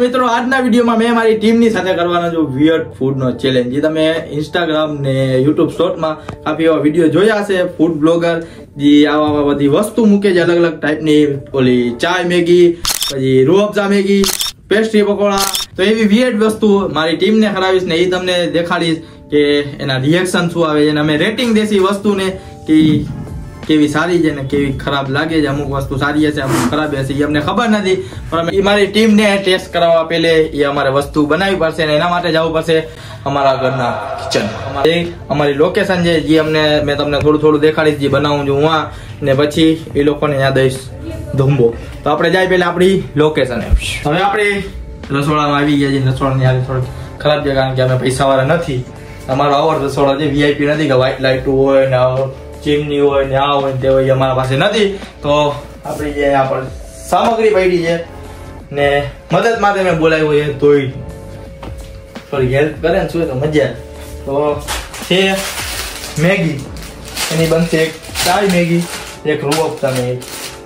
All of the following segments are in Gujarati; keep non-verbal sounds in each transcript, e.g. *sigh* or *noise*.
મિત્રો, આજના વિડીયોમાં મેં મારી ટીમની સાથે કરવાનો છું વિયર્ડ ફૂડનો ચેલેન્જ જે, તમે ઇન્સ્ટાગ્રામ ને યુટ્યુબ શોર્ટમાં કાફી એવા વીડિયો જોયા હશે. ફૂડ બ્લોગર જે, આવા આવા બધી વસ્તુ મૂકે છે, અલગ અલગ ટાઈપની ઓલી ચાય મેગી, પછી રૂઅફઝા મેગી પેસ્ટ્રી પકોડા. તો એવી વિયર્ડ વસ્તુ મારી ટીમને ખરાવીશ ને એ તમને દેખાડીશ કે એના રિએક્શન શું આવે છે. અને અમે રેટિંગ દેશી વસ્તુને કે કેવી સારી છે ને કેવી ખરાબ લાગે છે, અમુક વસ્તુ સારી હશે, અમુક ખરાબ હશે એ અમને ખબર નથી. પણ અમે- મારી ટીમને ટેસ્ટ કરાવવા પહેલે એ અમારે વસ્તુ બનાવવી પડશે ને એના માટે જવું પડશે અમારા ઘરના કિચન અમારી લોકેશન છે, જે અમને મેં તમને થોડું થોડું દેખાડીશ, જે બનાવું છું હું ને પછી એ લોકોને ત્યાં દઈશ ધુંબો. તો આપણે જાય પહેલાં આપણી લોકેશન હવે આપણે રસોડામાં આવી ગયા છીએ. રસોડાની આવી થોડી ખરાબ છે, કારણ કે અમે પૈસાવાળા નથી. અમારો આવો રસોડા છે વીઆઈપી નથી કે વ્હાઈટ લાઇટ હોય ને ચીમની હોય ને આ હોય ને તે હોય અમારા પાસે નથી. તો આપણી જે અહીંયા પર સામગ્રી પડી છે ને મદદ માટે મેં બોલાવ્યો છે તોય થોડી હેલ્પ કરે ને શું તો મજા તો છે મેગી. એની બનશે એક ચાય મેગી, એક રૂઅફઝા મેગી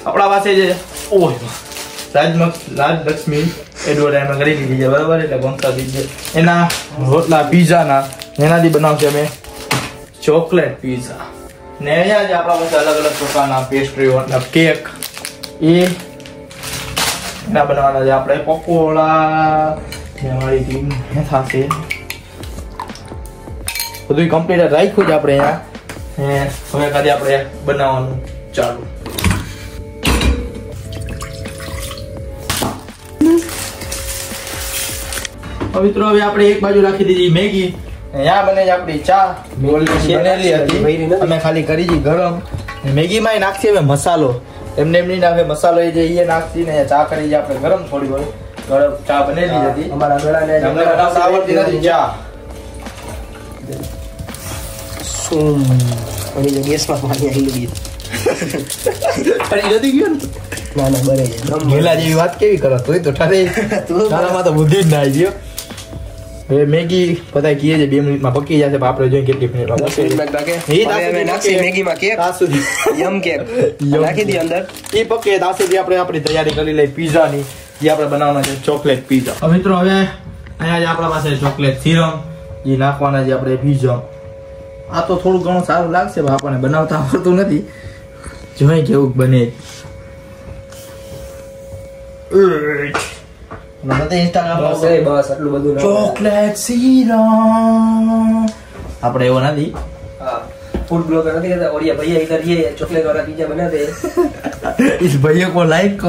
આપણા પાસે જે ઓય રાજલક્ષ્મી એડવર્ટાઇઝમેન્ટ કરી દીધી છે, બરાબર? એટલે ગમતા છે એના રોટલા, પીઝાના, એનાથી બનાવશે અમે ચોકલેટ પીઝા. ને અહીંયા જ આપણા પાસે અલગ અલગ પ્રકારના પેસ્ટ્રીઓ મતલબ કેક એ એના બનાવવાના છે. આપણે પકોડા ને અમારી ટીમ થશે. બધું કમ્પ્લીટ રાખ્યું છે આપણે અહીંયા. હવે ખાલી આપણે બનાવવાનું ચાલુ. મિત્રો, હવે આપણે એક બાજુ રાખી દીધી મેગી. અહીંયા બને આપણી ચા શેનેલી હતી. અમે ખાલી કરી છે ગરમ. મેગીમાં નાખશે હવે મસાલો. એમને એમની નાખે મસાલો એ જે એ નાખતી ને ચા કરી છે આપણે ગરમ થોડી હોય. ગરમ ચા બનેલી હતી. અમારા ગળાને અમને બનાવતા આવડતી નથી ચા. શું? ઓલી ગેસમાં પાણી આવી ગયું. ફરી જતી ગયો ને? ના ના બરે ગેલા જેવી વાત કેવી કરો? તોય તો ઠરે. *laughs* તારામાં તો બુદ્ધિ જ ના આવી ગયો. હવે મેગી બધા કીએ છે બે મિનિટમાં પકી જશે પણ આપણે જોઈએ કેટલી મિનિટમાં દસ મિનિટ બાદ બાકી. એ હવે અમે નાખીએ મેગીમાં કેક? ત્યાં સુધી યમ કેક. નાખી દી અંદર. એ પકે ત્યાં સુધી આપણે આપણી તૈયારી કરી લઈ પીઝાની જે આપણે બનાવવાના છે ચોકલેટ પીઝા. મિત્રો હવે અહીંયા જે આપણા પાસે ચોકલેટ સિરમ એ નાખવાના છે આપણે પીઝા. આ તો થોડું ઘણું સારું લાગશે પણ આપણને બનાવતા આવડતું નથી. જોઈએ કેવું બને. ચોકલેટ સીરા આપણે એવો નથી ફૂડ બ્લોગર નથી કરતા ઓડિયા ભૈયા ઇધર ये ચોકલેટ વાળા પીઝા બના દે इस भैया को लाइक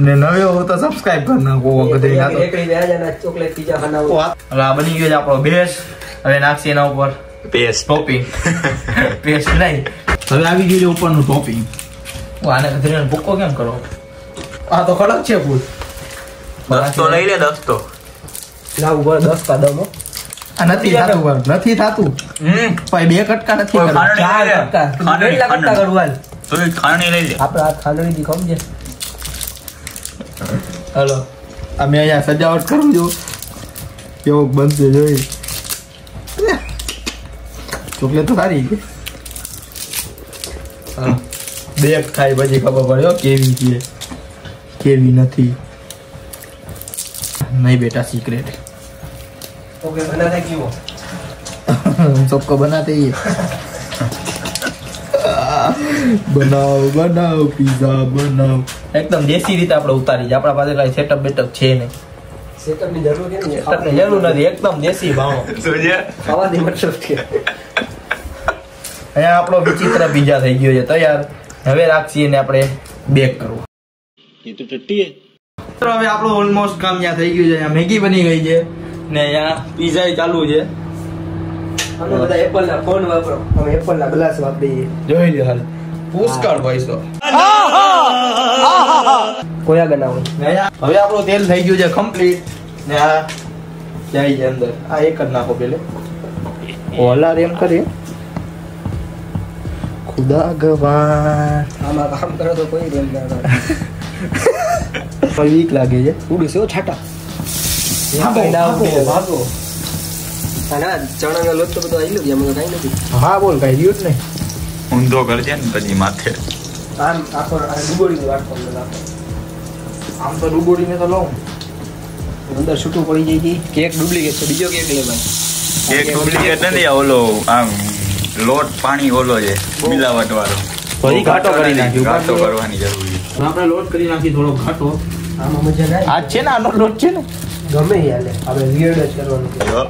ને નવે હો તો સબસ્ક્રાઇબ કરી નાખો વખતે યાદ એકલી બે જણા ચોકલેટ પીઝા ખાનાવો હવે આ બની ગયો છે આપણો બેસ હવે નાખશે એના ઉપર બેસ ટોપિંગ પેસ્ટ નહીં હવે આવી ગયું છે ઉપરનું ટોપિંગ આને કતરીને ભૂકો કેમ કરો આ તો કડક છે ફૂડ દસ્તો લઈ લે દસ્તો ના ઉપર 10 કા દમ. હો. આ નથી થતું પણ નથી થાતું. હમ. ભાઈ બે કટકા નથી ચાર લે. કટકા. કેટલા કટકા ખાંડણી. કરવું હાલ? તો એ ખાંડણી લઈ લે. આપણે આ ખાંડણી થી ખમજે હલો. અમે અહીંયા સજાવટ કરું છું. કેવું બનશે જોઈ. ચોકલેટ તો સારી. બે ખાઈ પછી ખબર પડે હો કેવી છે. કેવી નથી. નહીં બેટા સિક્રેટ ઓકે બનાતે કેવો हम सबको बनाते ही हैं। બનાવ બનાવ પીઝા બનાવ એકદમ દેશી રીતે આપણે ઉતારી છે આપણા પાસે કઈ સેટઅપ બેટઅપ છે નહીં સેટઅપ ની જરૂર કેમ છે સેટઅપ ની જરૂર નથી એકદમ દેશી ભાવ સુજે ખાવાની મતલબ છે અહીંયા આપણો વિચિત્ર પીઝા થઈ ગયો છે તૈયાર હવે રાખીએ ને આપણે બેક કરવું મિત્રો હવે આપણું ઓલમોસ્ટ કામ ત્યાં થઈ ગયું છે. અહીંયા મેગી બની ગઈ છે ને અહીંયા પીઝા ચાલુ છે. અમે બધા એપલ ના ફોન વાપરો. અમે એપલ ના ગ્લાસ વાપરીએ જોઈ લો હાલ. પુષ્કળ પૈસો કોયા બનાવો હવે આપણું તેલ થઈ ગયું છે કમ્પ્લીટ ને આ જાય છે અંદર. આ એક જ નાખો પેલે. ઓલા એમ કરીએ ખુદા ગવાન. આમાં કામ કરો તો કોઈ રેમ ના *laughs* વીક લાગે છે. ઉડું છે છાટા. ભાગો, ભાગો, ભાગો. ના ચણાનો લોટ તો બધો આવેલો છે એમાં તો નથી. હા બોલ કઈ રહ્યું જ નહીં. ઊંધો કરજે ને પછી માથે. આમ આખો આ ડુબોડીની આમ તો ડૂબોડીને તો લઉં. અંદર છૂટું પડી જાય કેક ડુપ્લિકેટ છે બીજો કેક લે ભાઈ. એક ડુપ્લિકેટ નથી ઓલો આમ લોટ પાણી ઓલો છે મિલાવટ વાળો ઘાટો કરી નાખ્યું. ઘાટો કરવાની જરૂર છે. આપણે લોટ કરી નાખી થોડો ઘાટો. આમાં મજા ના આ છે ને આનો લોટ છે ને? ગમે હાલે. આપણે વિયર્ડ જ કરવાનું જો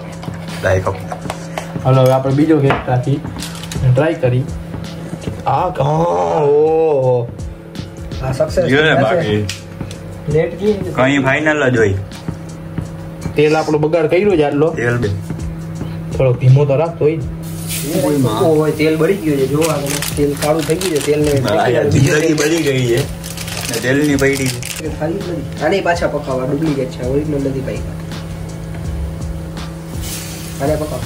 કપ હલો હવે આપણે બીજો કેક નાખી ટ્રાય કરી. આ ઓહો. આ સક્સેસ જો ને બાકી. લેટ કી કઈ ફાઇનલ જ હોય. તેલ આપણો બગાડ કર્યો છે આટલો. તેલ બે. થોડો ધીમો તો રાખતો હોય હોય તેલ બળી ગયું છે જોવા તેલ કાળું થઈ ગયું છે તેલ ને જિંદગી બળી ગઈ છે. ને તેલની પૈડી છે ખાલી નથી. આને પાછા પકાવવા ડુપ્લિકેટ છે ઓરિજિનલ નથી પાઈ આને પકાવ.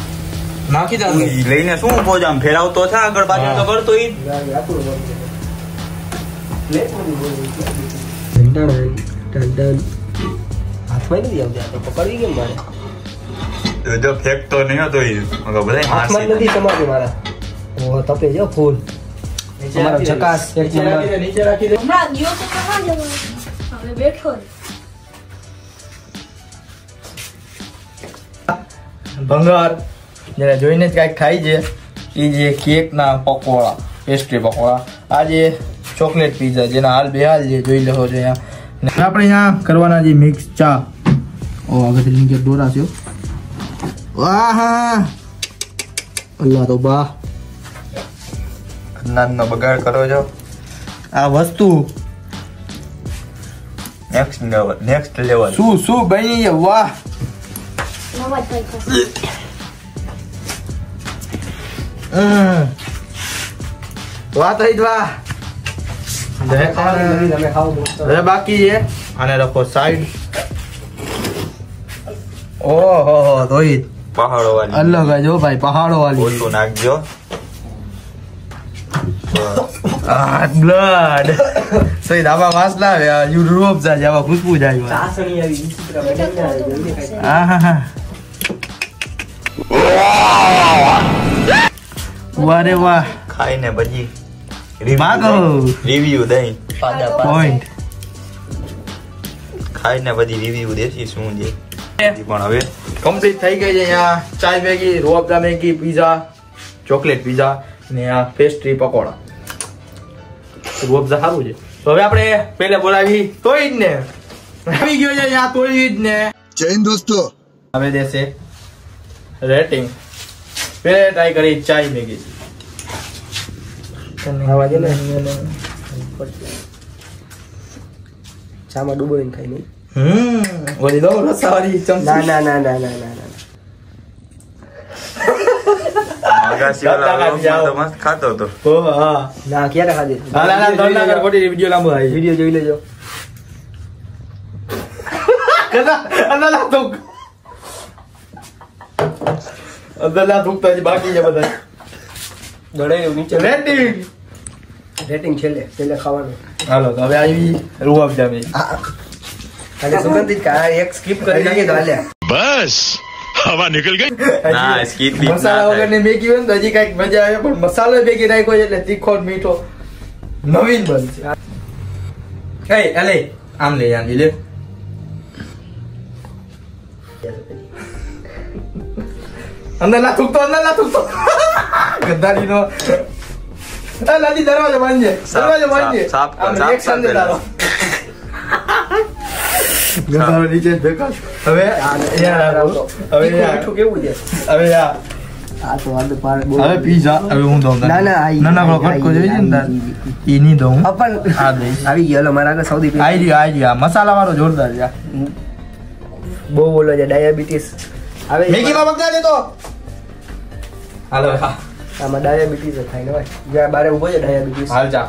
નાખી દે લઈને શું ઊભો આમ ફેરવતો છે આગળ પાછળ તો કરતો ઈ હાથમાં નથી આવતી આ તો પકડવી કેમ મારે? જો- જો ફેંકતો નહીં હતો બધાય હાથમાં નથી સમાતું મારા. ઓ તપે જો ફૂલ. તમારો ચકાસ. એક નીચે રાખી દે નંબર નીચે રાખી દે. હમણાં ગયો તો કहाँ જવાનો? હવે બેઠો ભંગાર. જેને જોઈને જ કાંઈક ખાય છે. એ જે કેકના પકોડા પેસ્ટ્રી પકોડા. આ જે ચોકલેટ પીઝા જેના હાલ બેહાલ જે જોઈ લેવો છે અહીંયા. આપણે અહીંયા કરવાના જે મિક્સ ચા. ઓ આગળ નીચે દોરા છે વાહ! તો બા. નાનનો બગાડ કરો છો. આ વસ્તુ નેક્સ્ટ લેવલ Next level. શું શું બની વાહ. વાહ તો ઈ જ વાહ. હવે બાકી છે આને રખો સાઈડ ઓહો તો ઈ પહાડો વાળી અલગ જો હો ભાઈ પહાડો વાળી ઓછું નાખજો આ બ્લડ સહી આવા વાસ લાવે આ યુરોપ જાય આવા ખુશ્બુ જાય ચાસણી આવી ખાઈ લો. આ હા હા. વાહ રે વાહ. ખાઈને પછી માગો. રિવ્યુ દઈ. પોઈન્ટ ખાઈને પછી રિવ્યુ દેશી શું છે. પણ હવે કમ્પ્લીટ થઈ ગઈ છે અહીંયા. ચાય મેગી રોબડા મેગી પીઝા ચોકલેટ પીઝા ને આ પેસ્ટ્રી પકોડા. રોબઝા સારું છે. તો હવે આપણે પહેલા બોલાવી તોય જ ને આવી ગયો છે આ તોય જ ને જય હિન્દ દોસ્તો. હવે દેશે રેટિંગ. પહેલે ટ્રાય કરી ચાય મેગી. આવા દે ને. ચામાં ડૂબોઈને ખાઈ નહીં હમ ઓલી દો રસાવાળી ના ચમચી ના ના ના ના ના ના અગાસી વાળા વ્લોગમાં તો મસ્ત ખાતો હતો. ના ક્યારે ખાધી? ના ના ના ખોટી વિડિયો લાંબો આવી વીડિયો જોઈ લેજો. અંદરલા થૂક અંદરલા થૂક તો હજી બાકી છે બધા. દડાયું નીચે. રેટિંગ રેટિંગ છેલ્લે છેલ્લે ખાવાનું. હાલો તો હવે આવી રૂઆબ જામે અને સુગંધિત કા એક સ્કીપ કરી નાખી તો બસ. હવા નીકળી ગઈ? ના skip મસાલા. વગરની મેગી હોય તો હજી કંઈક મજા આવે પણ મસાલો ભેગી નાખ્યો છે એટલે તીખો મીઠો નવીન બનશે. એ અલે આમ લે આમ લે અંદર ના થૂકતો અંદર ના થૂકતો. ગદ્દારી નો લાદી દરવાજો બાંધજે છે દરવાજો બાંધજે. સાફ, સાફ કર, સાફ કર તારો નીચે ભેગા હવે હવે કેવું છે હવે યા આ તો આદુ પાર બહુ હવે પીઝા હવે હું દઉં તને. ના, ના, આઈ- નાનકડો કટકો જોઈએ ને તાર? નહીં દઉં પણ આ દઈશ આવી ગયો મારા આગળ સૌથી. આઈ રહ્યો આઈ રહ્યો મસાલા વાળો જોરદાર છે બહુ બોલો છે ડાયાબિટીસ હવે તો હાલો હા આમાં ડાયાબિટીસ થાય ને ભાઈ જ્યાં બારે ઊભો છે ડાયાબિટીસ હાલ જા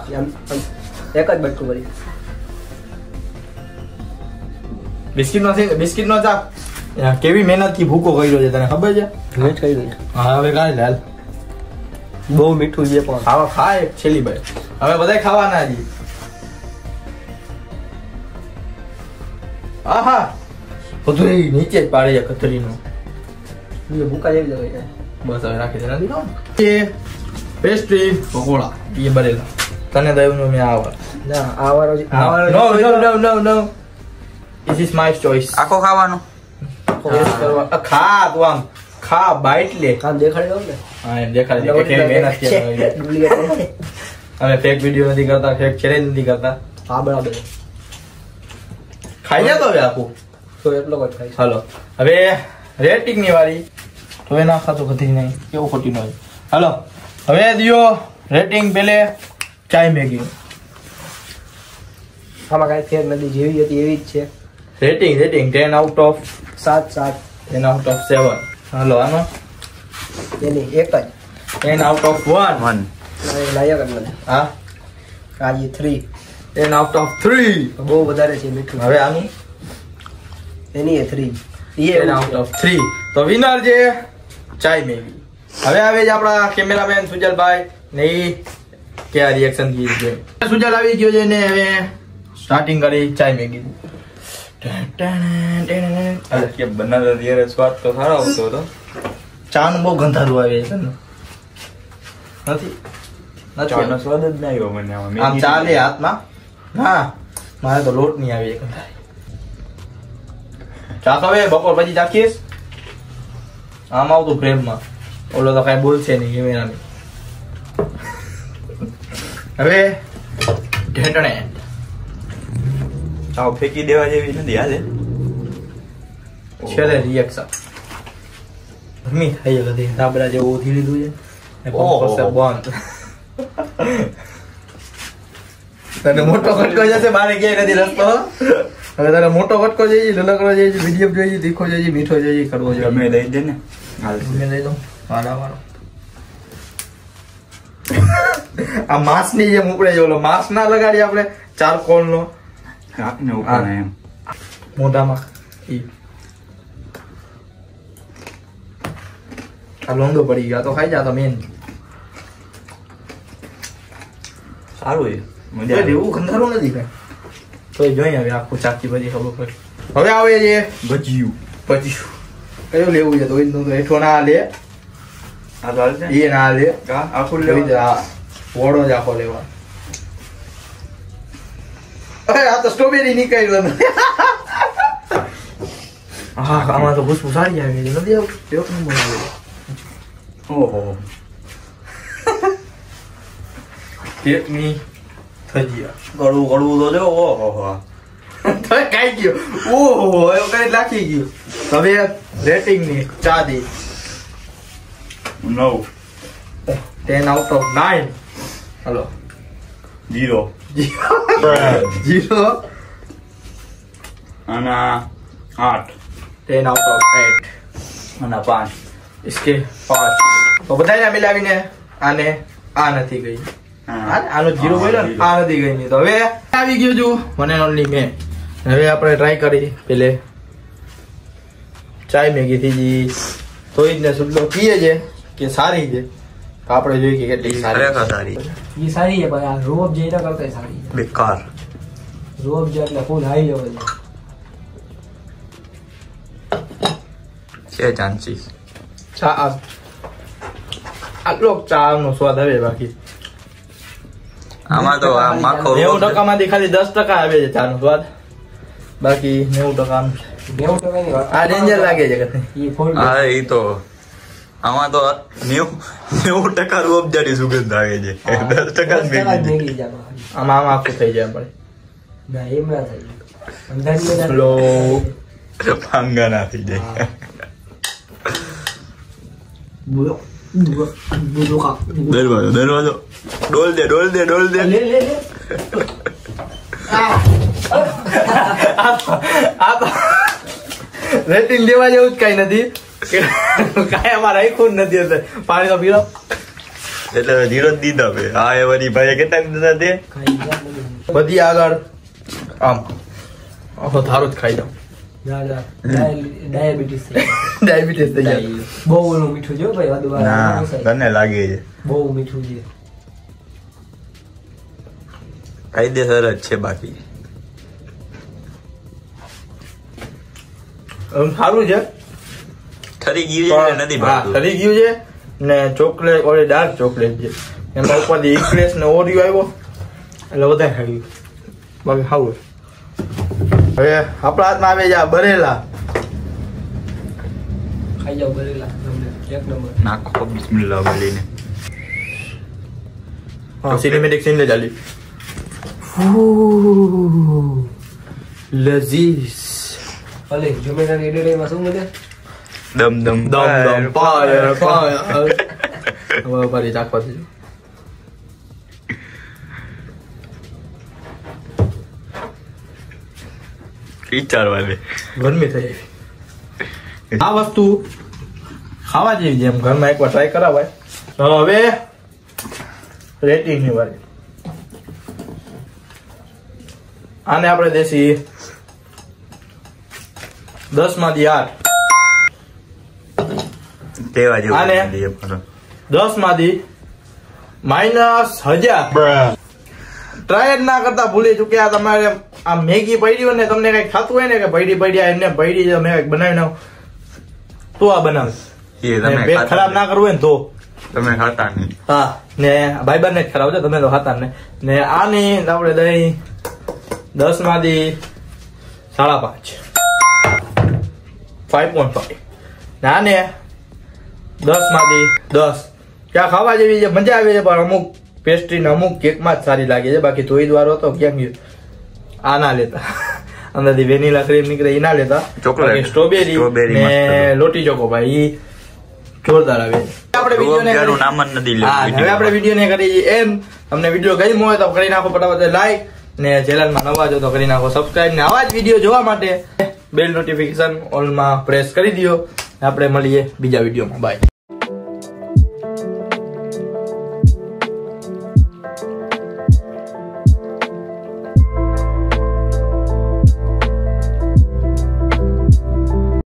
એક જ બટકું ભરી બિસ્કિટ નો છે બિસ્કિટ નો ચાપ કેવી મહેનતથી ભૂકો કર્યો છે તને ખબર છે? મેં જ કહી હા હવે કાઢ હાલ. બહુ મીઠું છે પણ. ખાવા ખા એક છેલ્લી ભાઈ હવે બધા ખાવાના હજી. આહા! બધું એ નીચે જ પાડે છે કતરીનું. બીજો ભૂકા જેવી જવાય છે. બસ હવે રાખી દે નથી ખાવાનું. એ પેસ્ટ્રી પકોડા એ બનેલા. તને દયું મેં આવડ. ના આ વાળો નો નો નો વાળો This is my choice. આખો ખાવાનો. આખો કરવા- ખા તું આમ ખા બાઈટ લે. કામ દેખાડી દઉં ને? હા એમ દેખાડી દે કે મહેનત છે *laughs* અમે ફેક વીડિયો નથી કરતા ફેક ચેલેન્જ નથી કરતા. હા બરાબર. ખાઈ જતો હવે આખું. તો એટલો જ ખાઈ હાલો. હવે રેટિંગની વારી. તો એ ના ખાતું કદી નહીં. કેવું ખોટી ન હોય. હાલો. હવે દિયો રેટિંગ પેલે ચાય મેગી આમાં કાંઈ ફેર નથી જેવી હતી એવી જ છે. Rating rating ten out of સાત સાત ટેન આઉટ ઓફ સેવન હાલો આનો? એની એક જ. Ten out of one one લાયક જ મને. હા? આજે three ten out of three બહુ વધારે છે મીઠું. હવે આનું? એની એ three ten out of three તો વિનર છે ચાય મેવી હવે આવે છે આપણા કેમેરામેન સુજલભાઈ ને એ કે રિએક્શન કી છે. સુજલ આવી ગયો છે ને હવે સ્ટાર્ટિંગ કરી ચાય મેગી કે બનાવતા ત્યારે સ્વાદ તો સારો આવતો હતો. ચાનું બહુ ગંધારું આવે છે નથી? ચાનો સ્વાદ જ ના આવ્યો મને આમ. ચા લે હાથમાં? ના મારે તો લોટ નહીં આવે એક ચા હવે બપોર પછી ચાખીશ? આમ આવતું પ્રેમમાં. ઓલો તો કઈ બોલશે નહીં કેમેરાની. હવે ઢેંટણે ચાવ ફેંકી દેવા જેવી નથી હાલે છેલ્લે રિએક્શન ગરમી થઈ બધી ધાબળા જેવું ઉધી લીધું છે ને પંખો બંધ તને મોટો કટકો જશે મારે ક્યાંય નથી રસ્તો હવે તારે મોટો કટકો જોઈએ લલકડો જોઈએ મીડિયમ જોઈએ તીખો જોઈએ મીઠો જોઈએ કરવો જોઈએ અમે લઈ દે ને હાલ ગમે લઈ દઉં વાળા વાળો આ માસની જેમ ઉપડે છે ઓલો માસ ના લગાડીએ આપણે ચારકોલ નો રાખને no હા. એમ મોઢામાં ઈ આ લોંદો પડી ગયા તો ખાઈ જા તમે સારું એ મજા એવું ગંધારું નથી કઈ તો જોઈએ હવે આખું ચાકી બધી ખબર પડે હવે આવે છે ભજીયું પછી કયું લેવું છે તો એનું તો હેઠો ના લે આ તો એ ના લે કા આખું લેવું વોડો જ આખો લેવા અરે આ તો સ્ટ્રોબેરી નીકળ્યો હા આમાં તો ખુશ્બુ સારી આવી ગઈ. નથી આવું. એક નંબર આવે ઓહો. કેકની થજીયા. ગળવું ગળવું તો જો ઓહો તો કાઈ ગયો. ઓહો એવું કઈ લાખી ગયું. હવે રેટિંગની ચા દી. નવ. Ten out of nine hello. Zero zero અને આઠ ટેન આઉટ ઓફ એટ અને પાંચ इसके પાંચ તો બધાને મિલાવીને આને આ નથી ગઈ આ- આનો જીરો બોલ્યો ને આ નથી ગઈ નહીં તો હવે આવી ગયો છું વન એન્ડ ઓનલી મેં હવે આપણે ટ્રાય કરી પેલે ચાય મેગી થી જી તો જ ને સુટલો પીએ છે કે સારી છે તો આપણે જોઈએ કે કેટલી સારી સારી. એ સારી છે ભાઈ. આ રોબ જે એના કરતા સારી છે. બેકાર. રોબ જે એટલે ફૂલ હાઈ લેવલ છે. છે ચાન્સીસ ચા આ- આટલો ચા નો સ્વાદ આવે બાકી. આમાં તો આ માખો નેવું ટકા માંથી ખાલી દસ ટકા આવે છે ચા નો સ્વાદ. બાકી નેવું ટકા નેવું વાત. આ ડેન્જર લાગે છે હા એ તો આમાં તો નેવું નેવું ટકા રોબજારી સુગંધ આવે છે. દસ ટકા જ. આમાં. આમ આખું થઈ જાય આપણે. ના એમ ના થાય લો ભાંગા ના થઈ જાય બોલો. બોલો. કા દરવાજો દરવાજો. ડોલ દે ડોલ દે ડોલ દે. લે લે લે. આ રેટિંગ દેવા જેવું જ કઈ નથી. *laughs* કાંઈ આમાં આખું નથી અંદર પાણી તો પીલો. એટલે ધીરો જ દીધા બે. હા એ વળી ભાઈ કેટલા દીધા તે? બધું. આગળ. આમ. આખો ધારો જ ખાઈ જાઉં ના ના. ડાય- ડાયાબિટીસ ડાયાબિટીસ થઈ જાય બહુ ઓલું મીઠું જો ભાઈ ના તને લાગે છે. બહુ મીઠું છે. કાયદેસર જ છે બાકી. સારું છે. ઠરી ગયું છે નથી ભાવતું ઠરી ગયું છે ને ચોકલેટ ઓલે ડાર્ક ચોકલેટ છે. એમાં ઉપરથી ઇક્લેસ ને ઓરિયો આવ્યો. એટલે વધારે ખાઈ બાકી ખાવું હવે આપણા હાથમાં આવે છે આ બરેલા. ખાઈ જાવ બરેલા તમને એક નંબર. નાખો બિસ્મિલ્લાહ બોલીને. હા સિનેમેટિક સીન લે ચાલી. લઝીઝ. ભલે રેડિયો એડિટિંગમાં શું મળે દમ દમ દમ દમ ફાયર ફાયર હવે ફરી ચાખવા દેજો વિચારવા દે ગરમી થઈ આવી આ વસ્તુ ખાવા જેવી જેમ ઘરમાં એકવાર ટ્રાય કરાવાય હવે રેટિંગની વારી આને આપણે દેશી દસમાંથી આઠ તેવા જેવું આને? નથી એ પણ. દસમાંથી માઇનસ હજાર. ટ્રાય જ ના કરતા ભૂલી ચૂક્યા. તમારે આ મેગી પડી ને તમને કઈ ખાતું હોય ને કે પડી પડ્યા એને પડી મેં કંઈક બનાવી નાખ. તો આ બનાવે પેટ ખરાબ ના કરવું હોય ને તો. તમે ખાતા નહીં. હા ને ભાઈબંધ ને જ ખરાબ છે તમે તો ખાતા ને ને આની આપણે દહીં દસમાંથી સાડા પાંચ. ફાઈવ પોઈન્ટ ફાઈવ ને આને દસમાંથી દસ. ક્યાં ખાવા જેવી છે મજા આવે છે પણ અમુક પેસ્ટ્રી ને અમુક કેકમાં જ સારી લાગે છે. બાકી ધોઈ દ્વારો તો કેમ ગયું આ ના લેતા. *laughs* અંદરથી વેનીલા ક્રીમ નીકળે એ ના લેતા. Chocolate. સ્ટ્રોબેરી ને લોટી ચોકો ભાઈ ઈ જોરદાર આવે આપણે વિડીયોને નામ જ નથી લેવું હવે આપણે વીડિયો ને કરી એમ. તમને વીડિયો ગમ્યો હોય તો કરી નાખો ફટાફટ લાઈક ને ચેનલમાં નવા જો તો કરી નાખો સબસ્ક્રાઇબ ને આવા જ વીડિયો જોવા માટે બેલ નોટિફિકેશન ઓલમાં પ્રેસ કરી દો આપણે મળીએ બીજા વિડીયોમાં. બાય